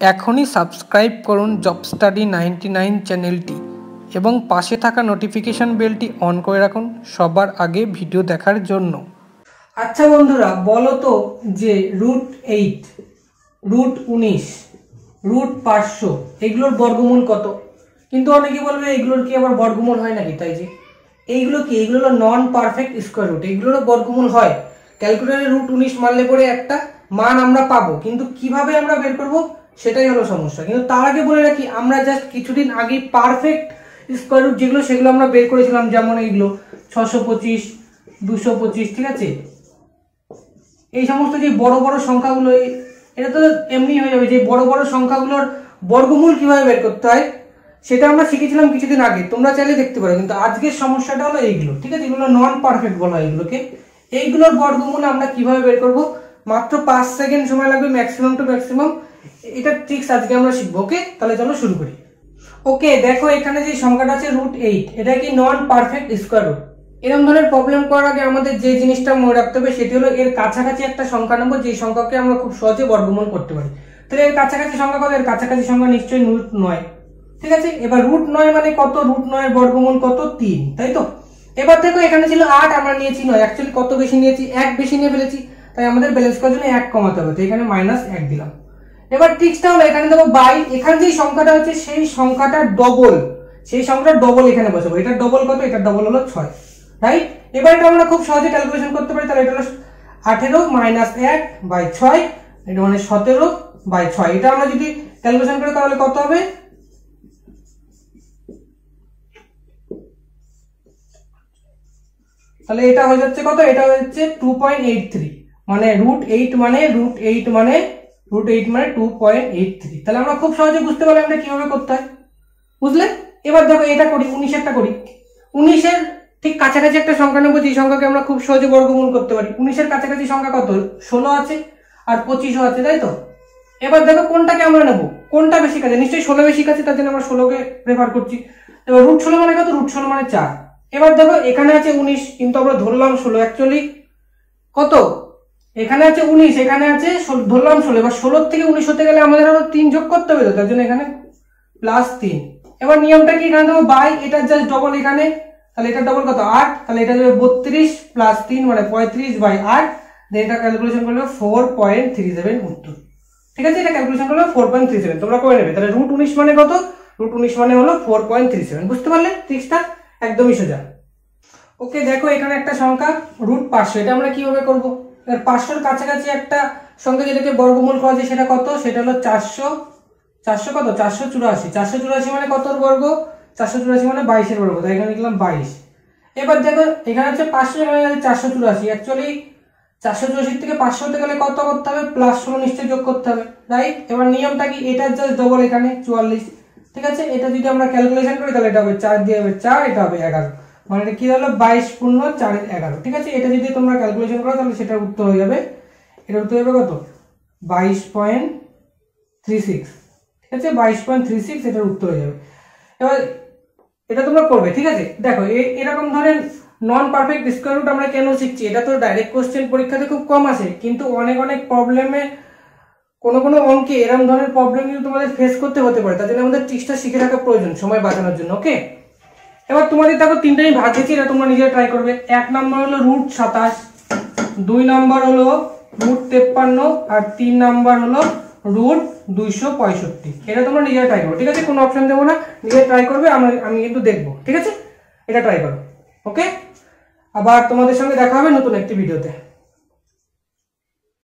এখনই সাবস্ক্রাইব করুন job study ninety nine চ্যানেলটি এবং পাশে থাকা নোটিফিকেশন বেলটি অন করে রাখুন সবার আগে ভিডিও দেখার জন্য। আচ্ছা বন্ধুরা, বলো তো যে রুট এইট, রুট উনিশ, রুট পাঁচশো, এগুলোর বর্গমূল কত? কিন্তু অনেকে বলবে এগুলোর কি আবার বর্গমূল হয় নাকি, তাই যে? এইগুলো কি? এগুলো নন পারফেক্ট স্কোয়ার রুট এগুলোরও বর্গমূল হয়। ক্যালকুলেটারে রুট উনিশ মারলে পরে একটা মান আমরা পাবো, কিন্তু কীভাবে আমরা বের করব? সেটাই হলো সমস্যা। কিন্তু তার আগে বলে রাখি, আমরা জাস্ট কিছুদিন আগে পারফেক্ট স্কোয়ার রুট যেগুলো, সেগুলো আমরা বের করেছিলাম, যেমন এইগুলো ছশো পঁচিশ, দুশো পঁচিশ, ঠিক আছে? এই সমস্ত যে বড় বড় সংখ্যাগুলো এটা তো এমনি হয়ে যাবে, যে বড় বড় সংখ্যাগুলোর বর্গমূল কীভাবে বের করতে হয়, সেটা আমরা শিখেছিলাম কিছুদিন আগে। তোমরা চাইলে দেখতে পারো, কিন্তু আজকের সমস্যাটা হলো এইগুলো, ঠিক আছে? এগুলো নন পারফেক্ট বলা হয় এগুলোকে। এইগুলোর বর্গমূল আমরা কীভাবে বের করব? মাত্র পাঁচ সেকেন্ড সময় লাগবে ম্যাক্সিমাম টু ম্যাক্সিমাম এটা ট্রিক্স আজকে আমরা শিখব, ওকে? তাহলে চলো শুরু করি। ওকে, দেখো এখানে যে সংখ্যাটা আছে রুট এইট এটা কি নন পারফেক্ট স্কোয়ার রুট এরকম ধরনের প্রবলেম করার আগে আমাদের যে জিনিসটা মনে রাখতে হবে, সেটি হলো এর কাছাকাছি একটা সংখ্যা নেব যে সংখ্যাকে আমরা খুব সহজে বর্গমূল করতে পারি। তাহলে এর কাছাকাছি সংখ্যা কত? এর কাছাকাছি সংখ্যা নিশ্চয়ই রুট নয়। ঠিক আছে? এবার রুট নয় মানে কত? রুট নয়ের বর্গমূল কত? তিন, তাই তো? এবার দেখো এখানে ছিল আট, আমরা নিয়েছি নয়। অ্যাকচুয়ালি কত বেশি নিয়েছি? এক বেশি নিয়ে ফেলেছি। তাই আমাদের ব্যালেন্স করার জন্য এক কমাতে হবে। তো এখানে মাইনাস এক দিলাম। এবার ট্রিক্সটা হলো এখানে দেবো বাই এখানে যে সংখ্যাটা হচ্ছে সেই সংখ্যাটা ডবল সেই সংখ্যাটা ডবল এখানে বসাবো। এটা ডবল কত? এটা ডবল হলো ছয়। রাইট এবার এটা আমরা খুব সহজে ক্যালকুলেশন করতে পারি। তাহলে এটা হলো আঠেরো মাইনাস এক বাই ছয়, এটা মানে সতেরো বাই ছয়। এটা আমরা যদি ক্যালকুলেশন করি তাহলে কত হবে? তাহলে এটা হয়ে যাচ্ছে কত? এটা হয়ে যাচ্ছে টু পয়েন্ট এইট থ্রি মানে রুট এইট মানে রুট এইট মানে রুট এইট মানে টু পয়েন্ট এইট থ্রি তাহলে আমরা খুব সহজে বুঝতে পারলাম এটা কীভাবে করতে হয়। বুঝলে? এবার দেখো এটা করি উনিশেরটা করি। উনিশের ঠিক কাছাকাছি একটা সংখ্যা নেব, যে সংখ্যাকে আমরা খুব সহজে বর্গমূল করতে পারি। উনিশের কাছাকাছি সংখ্যা কত? ষোলো আছে আর পঁচিশও আছে, তাই তো? এবার দেখো কোনটাকে আমরা নেব? কোনটা বেশি কাছে নিশ্চয়ই ষোলো বেশি কাছে তার জন্য আমরা ষোলোকে প্রেফার করছি। এবার রুট ষোলো মানে কত? রুট ষোলো মানে চার। এবার দেখো এখানে আছে উনিশ, কিন্তু আমরা ধরলাম ষোলো অ্যাকচুয়ালি কত? এখানে আছে উনিশ, এখানে আছে ধরলাম ষোলো, এবার ষোলোর থেকে উনিশ হতে গেলে আমাদের আরও তিন যোগ করতে হবে তো, তার জন্য এখানে প্লাস তিন। এবার নিয়মটা কি? এখানে দেবো বাই এটার জাস্ট ডবল এখানে, তাহলে এটা ডবল কত? আট, তাহলে এটা দেবে বত্রিশ প্লাস তিন মানে পঁয়ত্রিশ বাই আট দেন এটা ক্যালকুলেশন করলে ফোর পয়েন্ট থ্রি সেভেন উত্তর। ঠিক আছে? এটা ক্যালকুলেশন করলে ফোর পয়েন্ট থ্রি সেভেন তোমরা করে নেবে। তাহলে রুট উনিশ মানে কত? রুট উনিশ মানে হলো ফোর পয়েন্ট থ্রি সেভেন বুঝতে পারলে? ট্রিক্সটা একদমই সোজা। ওকে দেখো এখানে একটা সংখ্যা রুট পাঁচশো, এটা আমরা কীভাবে করব? পাঁচশোর কাছাকাছি একটা সঙ্গে যেটাকে বর্গমূল করা যায় সেটা কত? সেটা হলো চারশো চারশো কত? চারশো চুরাশি। চারশো চুরাশি মানে কত বর্গ? চারশো চুরাশি মানে বাইশের বর্গ, তাই এখানে লিখলাম বাইশ। এবার দেখো, এখানে হচ্ছে পাঁচশো, এখানে চারশো চুরাশি। অ্যাকচুয়ালি চারশো চুরাশির থেকে পাঁচশো হতে গেলে কত করতে হবে? প্লাস ষোলো নিশ্চয় যোগ করতে হবে রাইট এবার নিয়মটা কি? এটার জাস্ট ডবল এখানে, চুয়াল্লিশ। ঠিক আছে? এটা যদি আমরা ক্যালকুলেশন করি, তাহলে এটা হবে চার দিয়ে হবে চার, এটা হবে এগারো। মানে এটা কি হলো? বাইশ পূর্ণ চারের এগারো। ঠিক আছে? এটা যদি তোমরা ক্যালকুলেশন করো, তাহলে সেটার উত্তর হয়ে যাবে। এটার উত্তর হবে কত? বাইশ পয়েন্ট থ্রি সিক্স। ঠিক আছে? বাইশ পয়েন্ট থ্রি সিক্স, এটার উত্তর হয়ে যাবে। এবার এটা তোমরা করবে, ঠিক আছে? দেখো এরকম ধরনের নন পারফেক্ট স্কোয়ার রুট আমরা কেন শিখছি? এটা তো ডাইরেক্ট কোশ্চেন পরীক্ষাতে খুব কম আসে, কিন্তু অনেক অনেক প্রবলেমে কোনো কোনো অঙ্কে এরকম ধরনের প্রবলেম কিন্তু তোমাদের ফেস করতে হতে পারে। তার জন্য আমাদের ট্রিক্সটা শিখে রাখা প্রয়োজন, সময় বাঁচানোর জন্য ওকে এবার তোমাদের দেখো তিনটাই ভাগ দিয়েছি এটা তোমরা নিজে ট্রাই করবে। এক নম্বর হলো রুট সাতাশ, দুই নম্বর হলো রুট তেপ্পান্ন, আর তিন নম্বর হলো রুট দুইশো পঁয়ষট্টি। এটা তোমরা নিজে ট্রাই করো, ঠিক আছে? কোনো অপশন দেবো না নিজে ট্রাই করবে আমি আমি কিন্তু দেখব, ঠিক আছে? এটা ট্রাই করো ওকে আবার তোমাদের সঙ্গে দেখা হবে নতুন একটি ভিডিওতে